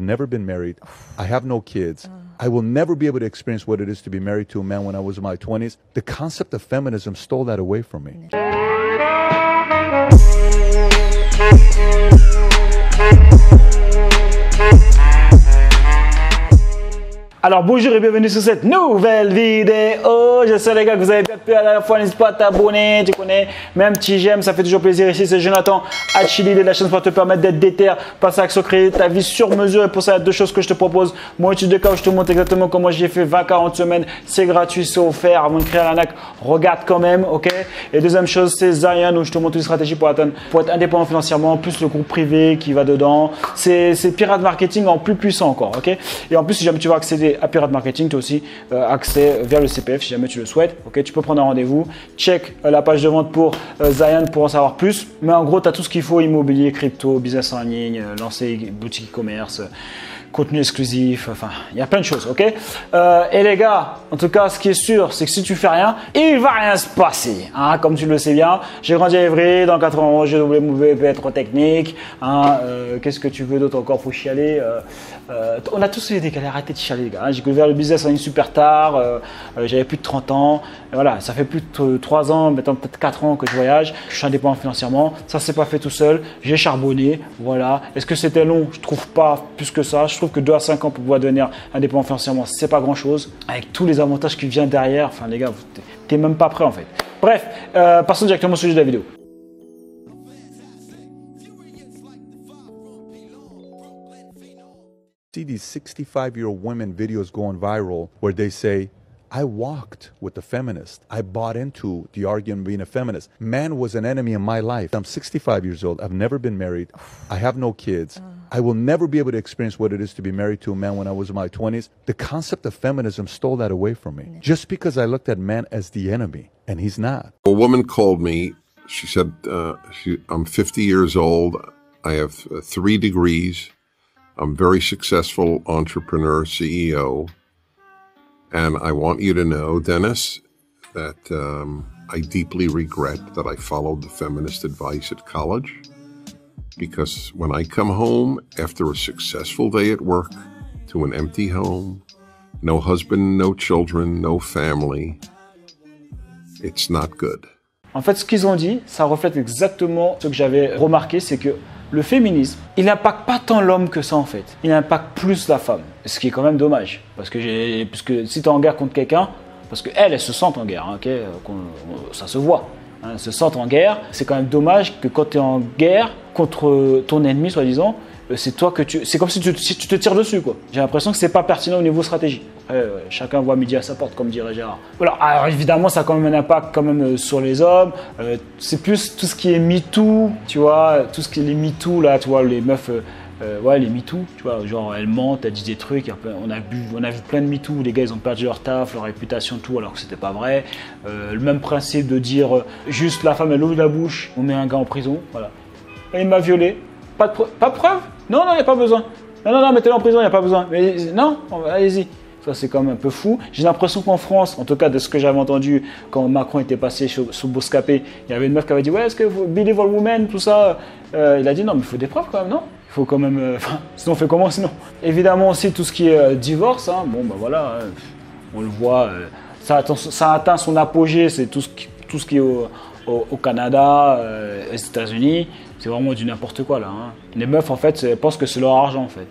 never been married. I have no kids. Uh. I will never be able to experience what it is to be married to a man when I was in my 20s. The concept of feminism stole that away from me. Alors bonjour et bienvenue sur cette nouvelle vidéo. J'espère les gars que vous avez bien pu à la fois. N'hésite pas à t'abonner, tu connais. Même petit j'aime, ça fait toujours plaisir ici. C'est Jonathan Achille de la chaîne pour te permettre d'être déter, passer à créer ta vie sur mesure. Et pour ça, il y a deux choses que je te propose. Mon étude de cas où je te montre exactement comment j'ai fait 20-40 semaines. C'est gratuit, c'est offert. Avant de créer un NAC, regarde quand même, ok? Et deuxième chose, c'est Zion où je te montre une stratégie pour atteindre, pour être indépendant financièrement, plus le groupe privé qui va dedans. C'est Pirate Marketing en plus puissant encore, ok? Et en plus, si jamais tu veux accéder à Pirate Marketing, tu as aussi euh, accès vers le CPF si jamais tu le souhaites. Ok, tu peux prendre un rendez-vous, check euh, la page de vente pour euh, Zion pour en savoir plus. Mais en gros, tu as tout ce qu'il faut immobilier, crypto, business en ligne, lancer boutique e-commerce contenu exclusif, enfin, il y a plein de choses, ok? Et les gars, en tout cas, ce qui est sûr, c'est que si tu fais rien, il va rien se passer, hein, comme tu le sais bien. J'ai grandi à Évry, dans 91, j'ai doublé mon être technique, hein, qu'est-ce que tu veux d'autre encore? Pour chialer on a tous eu des galères, arrêtez de chialer les gars. Hein. J'ai découvert le business en ligne super tard, euh, euh, j'avais plus de 30 ans. voilà, ça fait plus de 3 ans, maintenant peut-être 4 ans que je voyage. Je suis indépendant financièrement. Ça s'est pas fait tout seul. J'ai charbonné. Voilà. Est-ce que c'était long? Je trouve pas plus que ça. Je trouve que 2 à 5 ans pour pouvoir devenir indépendant financièrement, c'est pas grand chose. Avec tous les avantages qui viennent derrière. Enfin les gars, t'es même pas prêt en fait. Bref, passons directement au sujet de la vidéo. See these 65 year old women videos going viral where they say, I walked with the feminist. I bought into the argument of being a feminist. Man was an enemy in my life. I'm 65 years old. I've never been married. I have no kids. I will never be able to experience what it is to be married to a man when I was in my 20s. The concept of feminism stole that away from me. Just because I looked at man as the enemy, and he's not. A woman called me. She said, uh, she, I'm 50 years old. I have uh, three degrees. I'm very successful entrepreneur, CEO. And I want you to know, Dennis, that um, I deeply regret that I followed the feminist advice at college. Because when I come home after a successful day at work to an empty home, no husband, no children, no family, it's not good. En fait, ce qu'ils ont dit, ça reflète exactement ce que j'avais remarqué, c'est que le féminisme, il n'impacte pas tant l'homme que ça en fait. Il impacte plus la femme. Ce qui est quand même dommage. Parce que, puisque si tu es en guerre contre quelqu'un, parce qu'elle, elle se sent en guerre, hein, ça se voit. Hein, se sent en guerre. C'est quand même dommage que quand tu es en guerre contre ton ennemi, soi-disant, euh, c'est toi que tu. C'est comme si tu, te tires dessus, quoi. J'ai l'impression que c'est pas pertinent au niveau stratégie. Chacun voit midi à sa porte, comme dirait Gérard. Alors évidemment, ça a quand même un impact quand même euh, sur les hommes. Euh, c'est plus tout ce qui est MeToo, tu vois, tout ce qui est les MeToo là, tu vois, les meufs. ouais, les MeToo, tu vois, genre elles mentent, elles disent des trucs. On a, vu, on a vu plein de MeToo, les gars ils ont perdu leur taf, leur réputation, tout, alors que c'était pas vrai. le même principe de dire juste la femme elle ouvre la bouche, on met un gars en prison, voilà. il m'a violé, pas de, pas de preuve? Non, non, il n'y a pas besoin. Non, non, non, mettez-le en prison, il n'y a pas besoin. Mais non, allez-y. Ça, c'est quand même un peu fou. J'ai l'impression qu'en France, en tout cas de ce que j'avais entendu quand Macron était passé sous, sous Boscapé, il y avait une meuf qui avait dit Ouais, est-ce que vous, believe all tout ça? Euh, Il a dit Non, mais il faut des preuves quand même, non? Il faut quand même. Euh, sinon, on fait comment sinon? Évidemment aussi tout ce qui est euh, divorce. Hein. bon, ben voilà, on le voit. ça, atteint, atteint son apogée, c'est tout, ce qui, tout ce qui est au, Canada, aux États-Unis c'est vraiment du n'importe quoi là. Hein. Les meufs en fait pensent que c'est leur argent en fait.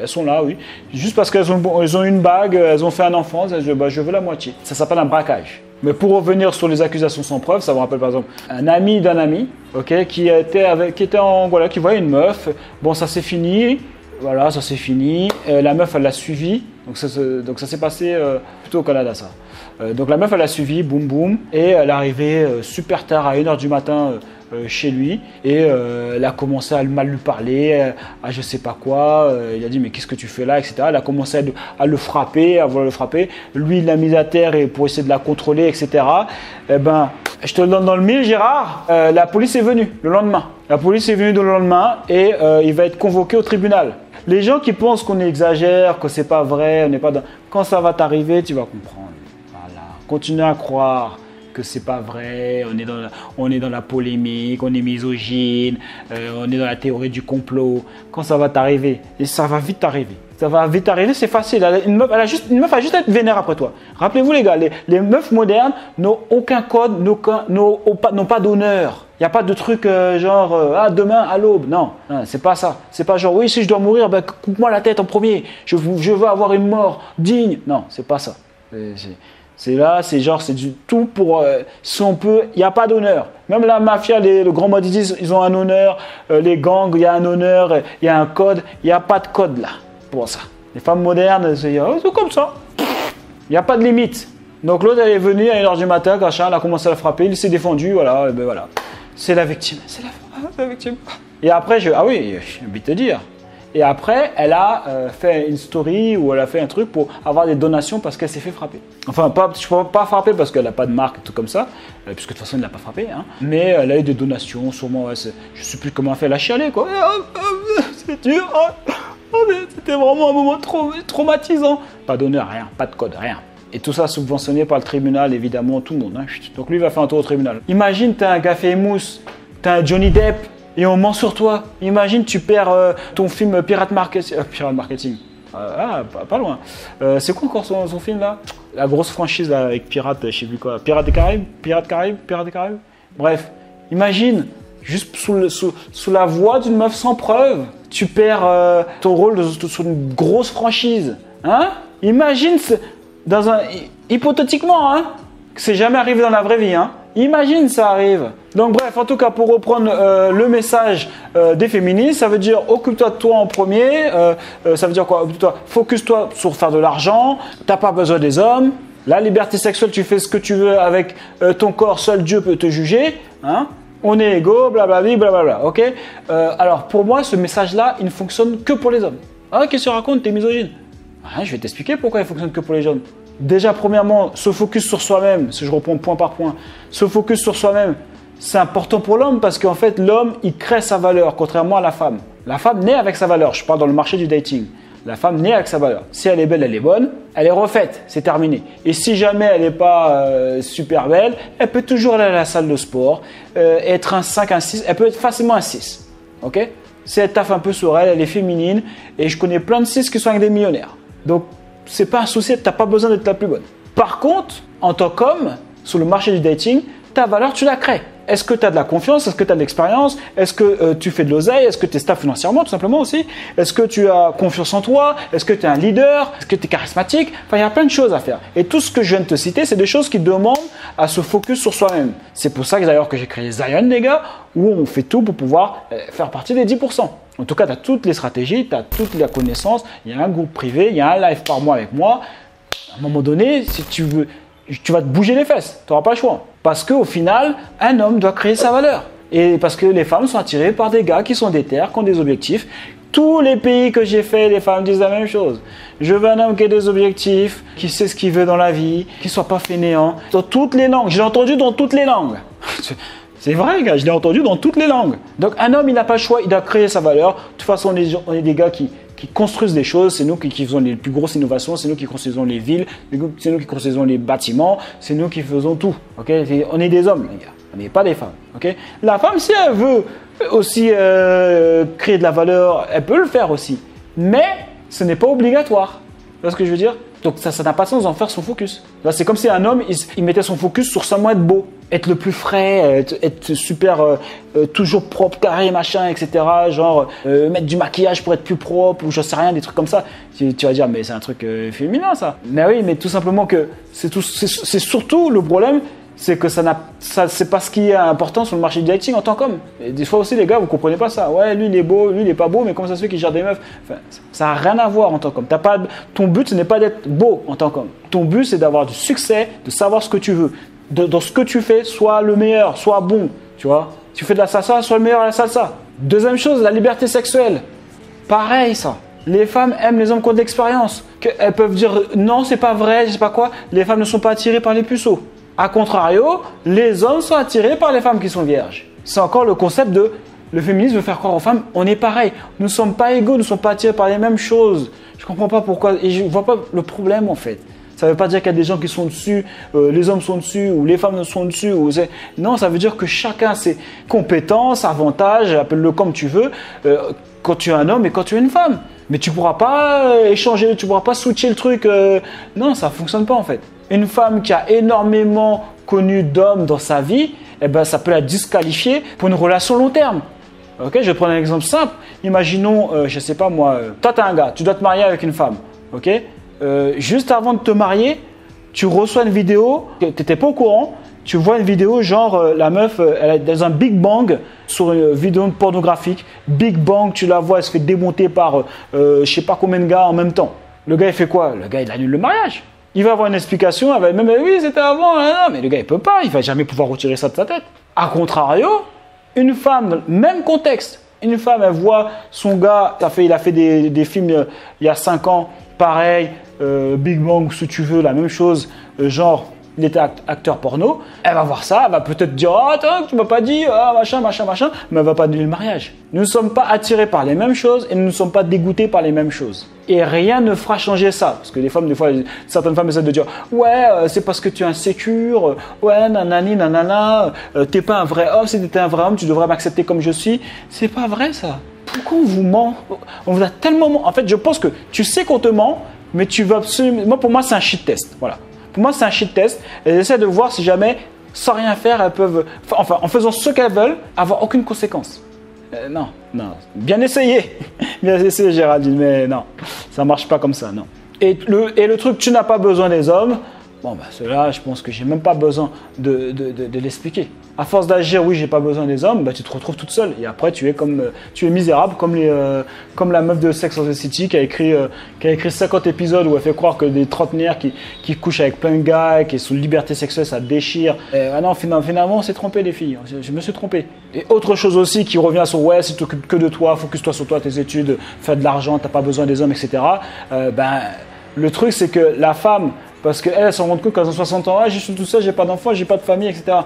Elles sont là, oui. Juste parce qu'elles ont, une bague, elles ont fait un enfant, elles disent bah, je veux la moitié. Ça s'appelle un braquage. Mais pour revenir sur les accusations sans preuve, ça me rappelle par exemple un ami d'un ami, ok, qui était avec, qui était en voilà, qui voyait une meuf. Bon, ça s'est fini. Voilà, ça s'est fini. Euh, la meuf, elle l'a suivi. Donc ça, donc ça s'est passé euh, plutôt au Canada, ça. Euh, donc la meuf, elle l'a suivi, boum boum, et elle est arrivée super tard, à 1h du matin chez lui et euh, elle a commencé à mal lui parler, euh, à je sais pas quoi. il a dit mais qu'est-ce que tu fais là, etc. Elle a commencé à, le frapper, à vouloir le frapper. Lui il l'a mise à terre et pour essayer de la contrôler, etc. Eh ben, je te le donne dans le mille, Gérard. la police est venue le lendemain. La police est venue le lendemain et il va être convoqué au tribunal. Les gens qui pensent qu'on exagère, que c'est pas vrai, on n'est pas dans... Quand ça va t'arriver, tu vas comprendre. Voilà. Continue à croire que c'est pas vrai, on est, dans la, on est dans la polémique, on est misogyne, euh, on est dans la théorie du complot. Quand ça va t'arriver, et ça va vite t'arriver. Ça va vite arriver, c'est facile. Une meuf, elle a juste, une meuf a juste être vénère après toi. Rappelez-vous les gars, les, meufs modernes n'ont aucun code, n'ont pas, pas d'honneur. Il n'y a pas de truc euh, genre euh, ah demain à l'aube. Non, c'est pas ça. C'est pas genre oui si je dois mourir, ben, coupe-moi la tête en premier. Je, veux- avoir une mort digne. Non, c'est pas ça. C'est- C'est là, c'est genre, c'est du tout pour. euh, si on peut, il n'y a pas d'honneur. Même la mafia, les, le grand mode, ils ont un honneur. euh, les gangs, il y a un honneur, euh, il y a un code. Il n'y a pas de code là pour ça. Les femmes modernes, c'est oh, c'est comme ça. Il n'y a pas de limite. Donc l'autre, elle est venue à 1h du matin, elle a commencé à la frapper, il s'est défendu, voilà, et ben voilà. C'est la victime. C'est la, c'est la victime. Et après, je. Ah oui, j'ai envie de te dire. Et après, elle a euh, fait une story ou elle a fait un truc pour avoir des donations parce qu'elle s'est fait frapper. Enfin, je ne pas frapper parce qu'elle n'a pas de marque et tout comme ça, euh, puisque de toute façon, il ne l'a pas frappé. Hein. Mais elle a eu des donations, sûrement. je ne sais plus comment elle fait, elle a chialé quoi. Ah, ah, C'est dur. mais C'était vraiment un moment trau- traumatisant. Pas d'honneur, rien, pas de code, rien. Et tout ça subventionné par le tribunal, évidemment, tout le monde. hein. Donc lui, il va faire un tour au tribunal. Imagine, t'as un café mousse, t'as un Johnny Depp, et on ment sur toi. Imagine, tu perds euh, ton film Pirate Marketing. euh, Pirate Marketing. Euh, ah, pas, loin. C'est quoi encore son, film là? La grosse franchise là, avec Pirate, je sais plus quoi. Pirate des Caraïbes? Pirate Caraïbes? Pirate des Caraïbes? Bref, imagine, juste sous, la voix d'une meuf sans preuve, tu perds ton rôle sur une grosse franchise. Hein? Imagine, dans un, hy- hypothétiquement, hein, que c'est jamais arrivé dans la vraie vie. Hein. Imagine ça arrive. Donc bref, en tout cas, pour reprendre euh, le message euh, des féministes, ça veut dire occupe-toi de toi en premier. euh, ça veut dire quoi? Occupe-toi, Focus-toi sur faire de l'argent. T'as pas besoin des hommes. La liberté sexuelle, tu fais ce que tu veux avec ton corps. Seul Dieu peut te juger. Hein on est égaux, blablabla, blablabla. Ok? Alors pour moi, ce message-là, il ne fonctionne que pour les hommes. Ah, qu'est-ce que tu racontes? T'es misogyne. Ah, je vais t'expliquer pourquoi il fonctionne que pour les jeunes. Déjà, premièrement, se focus sur soi-même, si je reprends point par point, se focus sur soi-même, c'est important pour l'homme parce qu'en fait, l'homme, il crée sa valeur, contrairement à la femme. La femme naît avec sa valeur, je parle dans le marché du dating. La femme naît avec sa valeur. Si elle est belle, elle est bonne, elle est refaite, c'est terminé. Et si jamais elle n'est pas euh, super belle, elle peut toujours aller à la salle de sport, euh, être un 5, un 6, elle peut être facilement un 6. Ok? Si elle taffe un peu sur elle, elle est féminine, et je connais plein de 6 qui sont avec des millionnaires. Donc, c'est pas un souci, tu n'as pas besoin d'être la plus bonne. Par contre, en tant qu'homme, sur le marché du dating, ta valeur, tu la crées. Est-ce que tu as de la confiance? Est-ce que tu as de l'expérience? Est-ce que euh, tu fais de l'oseille? Est-ce que tu es stable financièrement, tout simplement aussi? Est-ce que tu as confiance en toi? Est-ce que tu es un leader? Est-ce que tu es charismatique? Enfin, il y a plein de choses à faire. Et tout ce que je viens de te citer, c'est des choses qui demandent à se focus sur soi-même. C'est pour ça que d'ailleurs que j'ai créé Zion, les gars, où on fait tout pour pouvoir euh, faire partie des 10%. En tout cas, tu as toutes les stratégies, tu as toute la connaissance, il y a un groupe privé, il y a un live par mois avec moi. À un moment donné, si tu veux, tu vas te bouger les fesses, tu n'auras pas le choix. Parce qu'au final, un homme doit créer sa valeur. Et parce que les femmes sont attirées par des gars qui sont déter, qui ont des objectifs. Tous les pays que j'ai fait, les femmes disent la même chose. Je veux un homme qui ait des objectifs, qui sait ce qu'il veut dans la vie, qui soit pas fainéant. Dans toutes les langues, je l'ai entendu dans toutes les langues. C'est vrai, gars, je l'ai entendu dans toutes les langues. Donc un homme, il n'a pas le choix, il doit créer sa valeur. De toute façon, on est, des gars qui, construisent des choses, c'est nous qui, faisons les plus grosses innovations, c'est nous qui construisons les villes, c'est nous qui construisons les bâtiments, c'est nous qui faisons tout. ok? On est des hommes, les gars, on n'est pas des femmes. ok? La femme, si elle veut aussi euh, créer de la valeur, elle peut le faire aussi. Mais ce n'est pas obligatoire. Tu vois ce que je veux dire? Donc ça n'a pas sens d'en faire son focus. C'est comme si un homme, il, il mettait son focus sur seulement être beau, être le plus frais, être, super, euh, euh, toujours propre, carré, machin, etc. Genre euh, mettre du maquillage pour être plus propre ou je sais rien, des trucs comme ça. Tu, vas dire, mais c'est un truc féminin ça. Mais oui, mais tout simplement que c'est tout, c'est c'est surtout le problème, c'est que ça n'a, c'est pas ce qui est important sur le marché du dating en tant qu'homme. Des fois aussi, les gars, vous comprenez pas ça. Ouais, lui il est beau, lui il est pas beau, mais comment ça se fait qu'il gère des meufs? Enfin, ça a rien à voir en tant qu'homme. Ton but, ce n'est pas d'être beau en tant qu'homme. Ton but, c'est d'avoir du succès, de savoir ce que tu veux. Dans ce que tu fais, sois le meilleur, sois bon. Tu vois Tu fais de la salsa, sois le meilleur à la salsa. Deuxième chose, la liberté sexuelle. Pareil, ça. Les femmes aiment les hommes qui ont de l'expérience. Elles peuvent dire non, c'est pas vrai, je sais pas quoi. Les femmes ne sont pas attirées par les puceaux. A contrario, les hommes sont attirés par les femmes qui sont vierges. C'est encore le concept de le féminisme veut faire croire aux femmes, on est pareil. Nous ne sommes pas égaux, nous ne sommes pas attirés par les mêmes choses. Je comprends pas pourquoi et je vois pas le problème en fait. Ça ne veut pas dire qu'il y a des gens qui sont dessus, euh, les hommes sont dessus ou les femmes sont dessus. Non, ça veut dire que chacun ses compétences, avantages, appelle-le comme tu veux, euh, quand tu es un homme et quand tu es une femme. Mais tu pourras pas euh, échanger, tu pourras pas switcher le truc. non, ça fonctionne pas en fait. Une femme qui a énormément connu d'hommes dans sa vie, eh ben, ça peut la disqualifier pour une relation long terme. Ok, je vais prendre un exemple simple. Imaginons, je je sais pas moi, toi tu es un gars, tu dois te marier avec une femme. Ok, euh, juste avant de te marier, tu reçois une vidéo, tu n'étais pas au courant, tu vois une vidéo genre euh, la meuf, euh, elle est dans un Big Bang sur une vidéo pornographique. Big Bang, tu la vois, elle se fait démonter par je sais pas combien de gars en même temps. Le gars, il fait quoi? Le gars, il annule le mariage. Il va avoir une explication, elle va même oui, c'était avant, mais le gars, il peut pas, il va jamais pouvoir retirer ça de sa tête. A contrario, une femme, même contexte, une femme, elle voit son gars, fait, il a fait des, des films il y a 5 ans, pareil, euh, Big Bang, si tu veux, la même chose, euh, genre, il était acteur porno, elle va voir ça, elle va peut-être dire attends, tu m'as pas dit, ah, machin, machin, machin, mais elle va pas donner le mariage. Nous ne sommes pas attirés par les mêmes choses et nous ne sommes pas dégoûtés par les mêmes choses. Et rien ne fera changer ça. Parce que des femmes, des fois, certaines femmes essaient de dire Ouais, euh, c'est parce que tu es insécure, ouais, nanani, nanana, t'es pas un vrai homme, si t'étais un vrai homme, tu devrais m'accepter comme je suis. C'est pas vrai ça. Pourquoi on vous ment? On vous a tellement. En fait, je pense que tu sais qu'on te ment, mais tu veux absolument. Moi, pour moi, c'est un shit test. Voilà. Pour moi, c'est un shit test. Elles essaient de voir si jamais, sans rien faire, elles peuvent. Enfin, en faisant ce qu'elles veulent, avoir aucune conséquence. Euh, non, non. Bien essayé. Bien essayé, Géraldine, mais non. Ça marche pas comme ça, non. Et le, et le truc, tu n'as pas besoin des hommes. Bon, bah, cela, je pense que j'ai même pas besoin de, de, de, l'expliquer. À force d'agir, oui, j'ai pas besoin des hommes, bah, tu te retrouves toute seule. Et après, tu es comme, euh, tu es misérable, comme, les, euh, comme la meuf de Sex and the City qui a, écrit, euh, qui a écrit 50 épisodes où elle fait croire que des trentenaires qui, qui couchent avec plein de gars, qui sont sous liberté sexuelle, ça déchire. Et, ah non, finalement, on s'est trompé, les filles. Je, me suis trompé. Et autre chose aussi qui revient sur ouais, si tu t'occupes que de toi, focus-toi sur toi, tes études, fais de l'argent, t'as pas besoin des hommes, etc. ben, le truc, c'est que la femme, parce qu'elles, elles se rendent compte qu'elles ont 60 ans, ah, je suis tout seul, j'ai pas d'enfant, j'ai pas de famille, etc.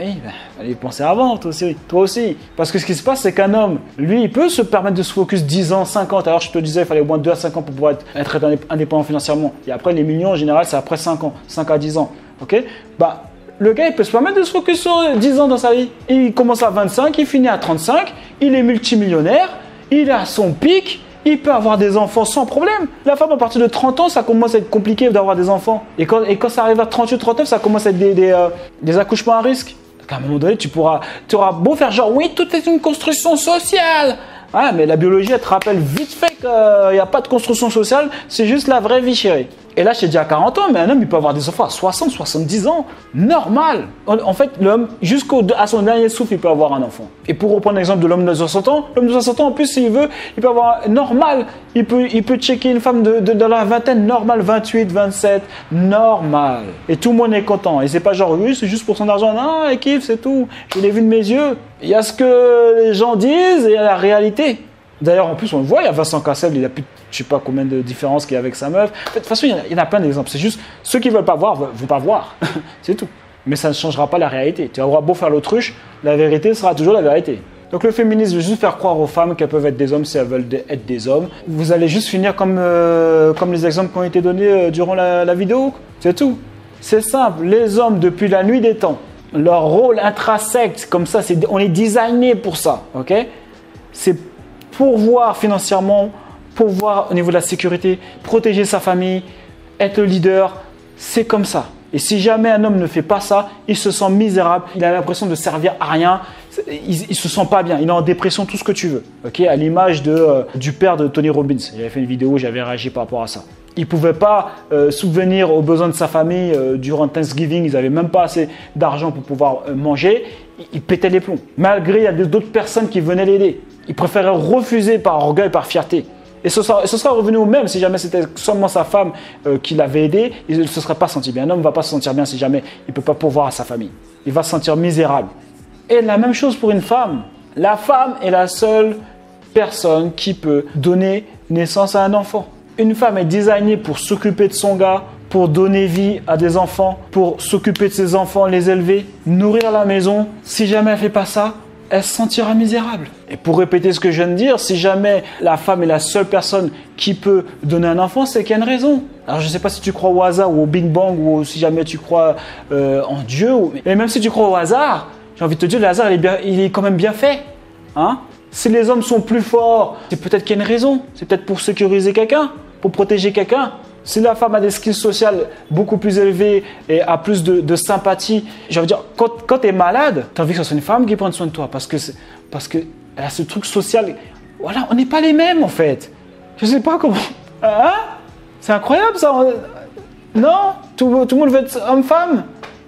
Oui, bah, fallait y penser avant, toi aussi. Toi aussi. Parce que ce qui se passe, c'est qu'un homme, lui, il peut se permettre de se focus 10 ans, 50. Alors, je te disais, il fallait au moins 2 à 5 ans pour pouvoir être, indépendant financièrement. Et après, les millions, en général, c'est après 5 ans, 5 à 10 ans. Ok? Bah, le gars, il peut se permettre de se focus sur 10 ans dans sa vie. Il commence à 25, il finit à 35, il est multimillionnaire, il a son pic, il peut avoir des enfants sans problème. La femme, à partir de 30 ans, ça commence à être compliqué d'avoir des enfants. Et quand, ça arrive à 38, 39, ça commence à être des, euh, des accouchements à risque. À un moment donné, tu pourras, tu auras beau faire genre, oui, tout est une construction sociale. Ah, mais la biologie, elle te rappelle vite fait qu'il n'y a pas de construction sociale, c'est juste la vraie vie, chérie. Et là, je t'ai dit à 40 ans, mais un homme, il peut avoir des enfants à 60, 70 ans. Normal. En fait, l'homme, jusqu'à son dernier souffle, il peut avoir un enfant. Et pour reprendre l'exemple de l'homme de 60 ans, l'homme de 60 ans, en plus, s'il veut, il peut avoir normal. Il peut, il peut checker une femme de, la vingtaine, normal, 28, 27, normal. Et tout le monde est content. Et c'est pas genre, oui, c'est juste pour son argent. Non, il kiffe, c'est tout. Je l'ai vu de mes yeux. Il y a ce que les gens disent et il y a la réalité. D'ailleurs, en plus, on le voit, il y a Vincent Cassel, il a plus, je sais pas combien de différences qu'il y a avec sa meuf. De toute façon, il y, en a, plein d'exemples. C'est juste, ceux qui veulent pas voir, vont pas voir. c'est tout. Mais ça ne changera pas la réalité. Tu auras beau faire l'autruche, la vérité sera toujours la vérité. Donc le féminisme veut juste faire croire aux femmes qu'elles peuvent être des hommes si elles veulent être des hommes. Vous allez juste finir comme, euh, comme les exemples qui ont été donnés euh, durant la, vidéo. C'est tout. C'est simple. Les hommes, depuis la nuit des temps, leur rôle intrinsèque, comme ça, on est designé pour ça. ok? C'est pourvoir financièrement, pourvoir au niveau de la sécurité, protéger sa famille, être le leader. C'est comme ça. Et si jamais un homme ne fait pas ça, il se sent misérable, il a l'impression de servir à rien, il, ne se sent pas bien, il est en dépression, tout ce que tu veux. Ok, à l'image euh, du père de Tony Robbins. J'avais fait une vidéo, j'avais réagi par rapport à ça. Il pouvait pas euh, subvenir aux besoins de sa famille euh, durant Thanksgiving, ils n'avaient même pas assez d'argent pour pouvoir manger. Il, pétait les plombs. Malgré il y a d'autres personnes qui venaient l'aider. Il préférait refuser par orgueil, par fierté. Et ce sera, ce sera revenu au même si jamais c'était seulement sa femme euh, qui l'avait aidé, il ne se serait pas senti bien. Un homme ne va pas se sentir bien si jamais il ne peut pas pourvoir à sa famille. Il va se sentir misérable. Et la même chose pour une femme. La femme est la seule personne qui peut donner naissance à un enfant. Une femme est designée pour s'occuper de son gars, pour donner vie à des enfants, pour s'occuper de ses enfants, les élever, nourrir la maison. Si jamais elle fait pas ça, elle se sentira misérable. Et pour répéter ce que je viens de dire, si jamais la femme est la seule personne qui peut donner un enfant, c'est qu'il y a une raison. Alors je ne sais pas si tu crois au hasard ou au Big Bang ou si jamais tu crois euh, en Dieu, mais même si tu crois au hasard, j'ai envie de te dire, le hasard, il est, bien, il est quand même bien fait. Hein? Si les hommes sont plus forts, c'est peut-être qu'il y a une raison. C'est peut-être pour sécuriser quelqu'un, pour protéger quelqu'un. Si la femme a des skills sociales beaucoup plus élevés et a plus de, sympathie, envie de dire, quand, tu es malade, tu as envie que ce soit une femme qui prenne soin de toi parce que parce que elle a ce truc social. Voilà, on n'est pas les mêmes en fait. Je sais pas comment. Hein? C'est incroyable ça. Non? Tout, le monde veut être homme-femme?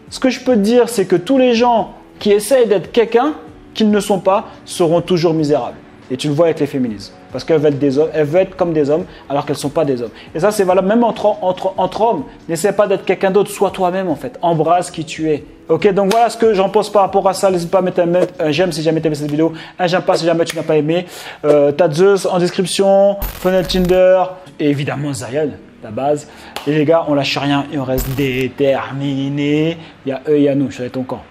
Ce que je peux te dire, c'est que tous les gens qui essayent d'être quelqu'un qu'ils ne sont pas seront toujours misérables. Et tu le vois avec les féministes. Parce qu'elles veulent être des hommes, elles veulent être comme des hommes alors qu'elles ne sont pas des hommes. Et ça, c'est valable même entre, entre, entre hommes. N'essaie pas d'être quelqu'un d'autre, sois toi-même en fait. Embrasse qui tu es. Ok, donc voilà ce que j'en pense par rapport à ça. N'hésite pas à mettre un, j'aime si jamais tu aimé cette vidéo, un j'aime pas si jamais tu n'as pas aimé. Euh, Zeus en description, funnel Tinder et évidemment Zayal, la base. Et les gars, on lâche rien et on reste déterminé. Il y a eux, il y a nous, je suis ton camp.